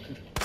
motherfucker.